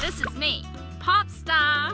This is me, pop star.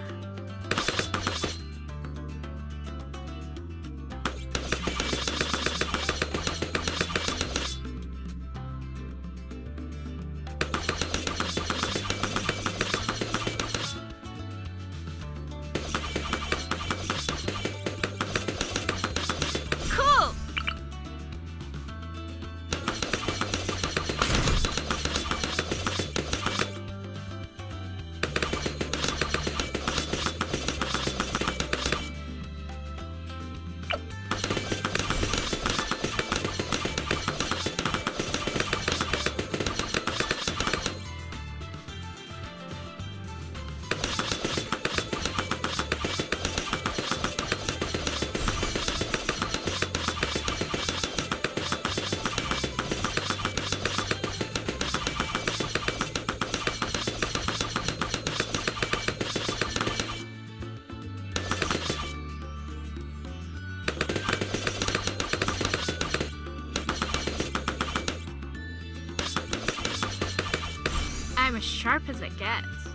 I'm as sharp as it gets.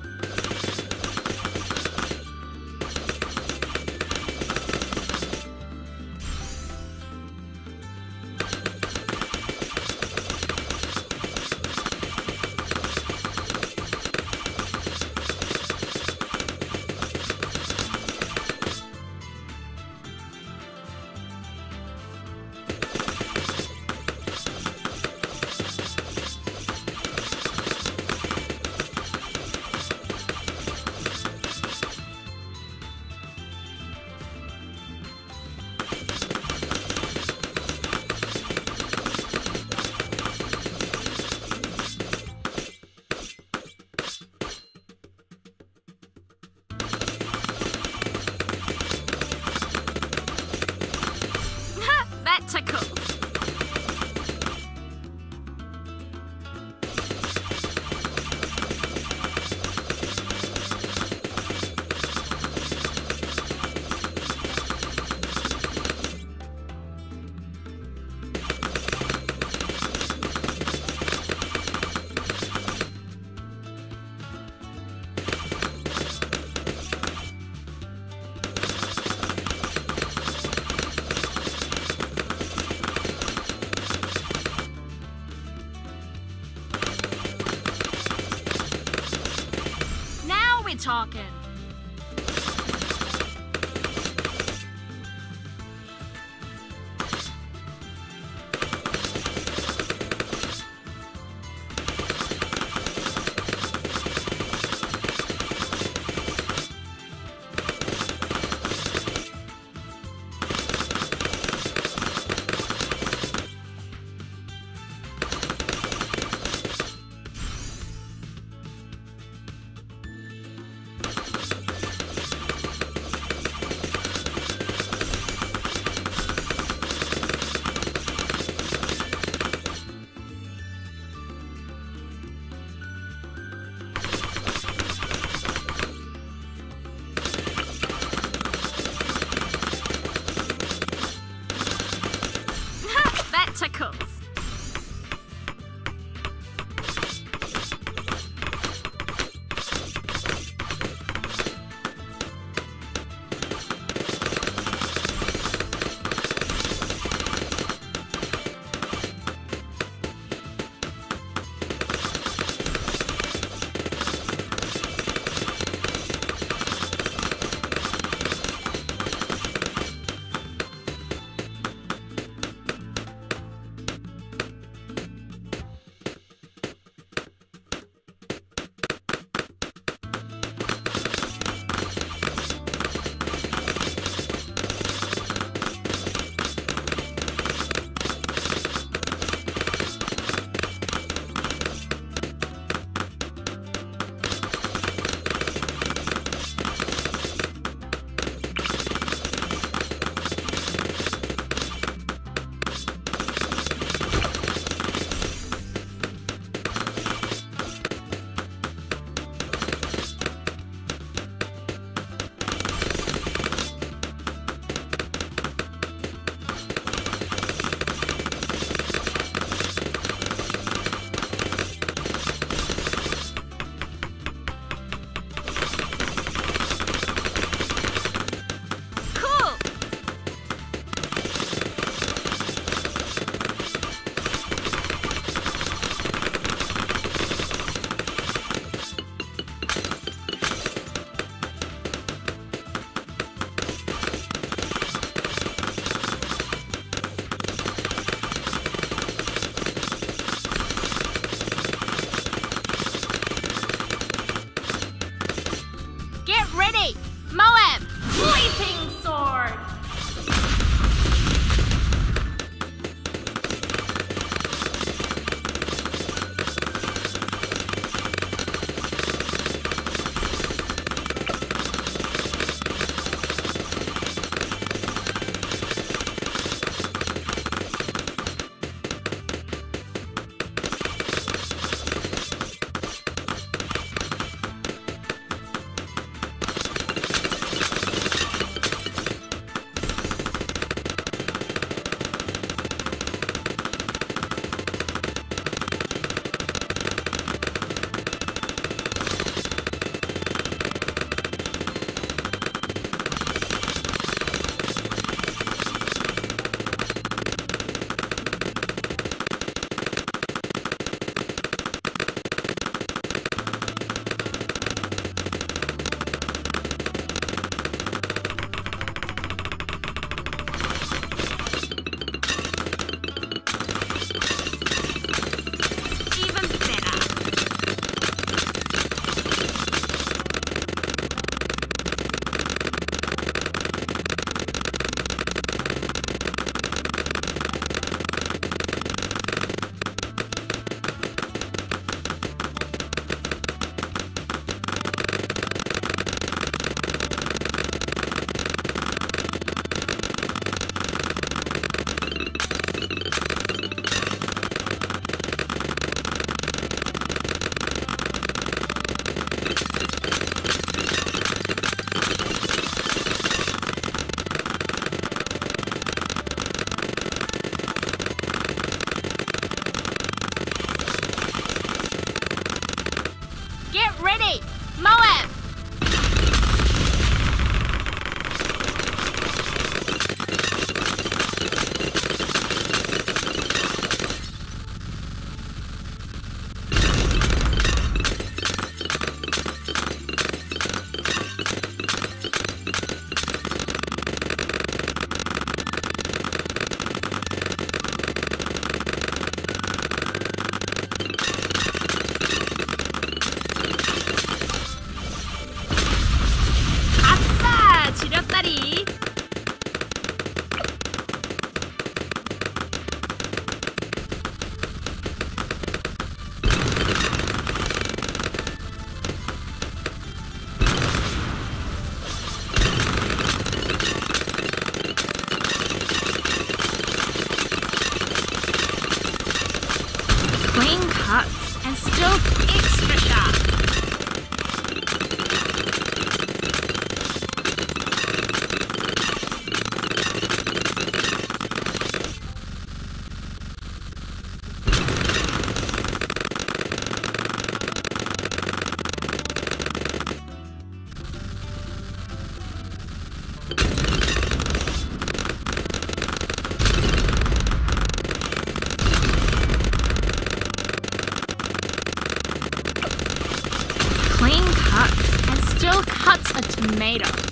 Green cuts and still cuts a tomato.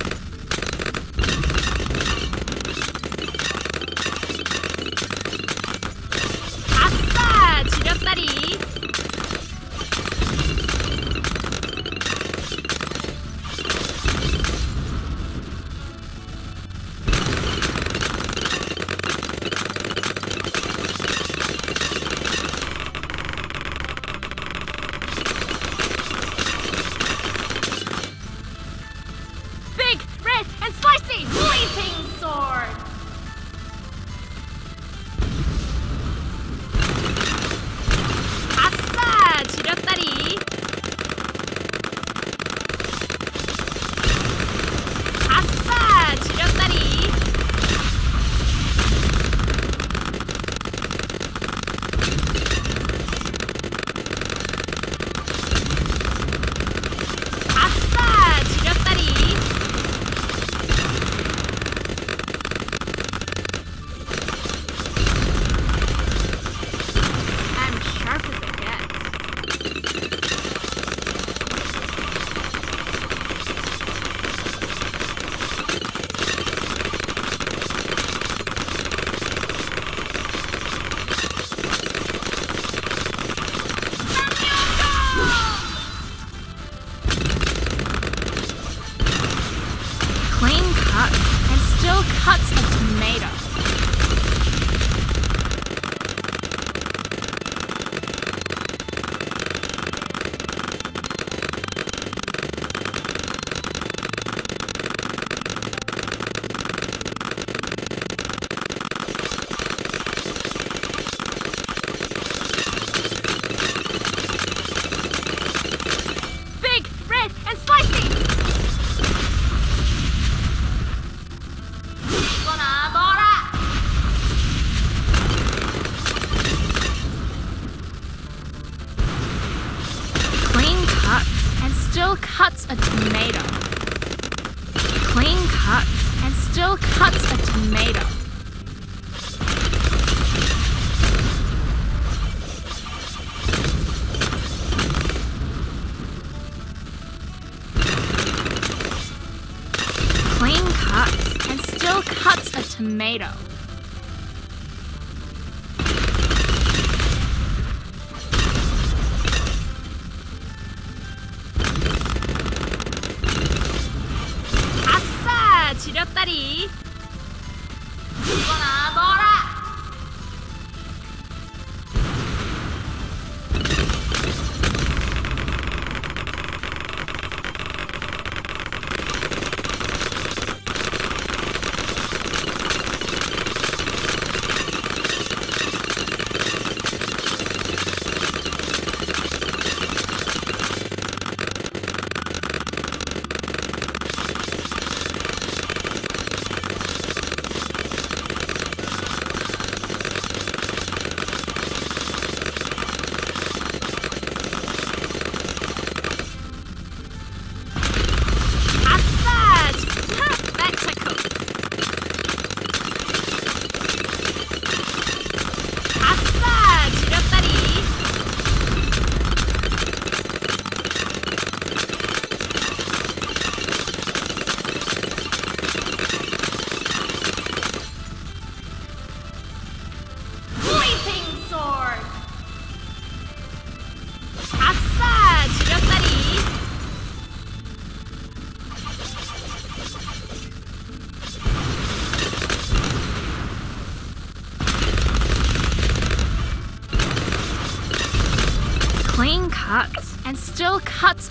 clean cuts and still cuts a tomato.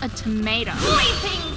a tomato. Leaping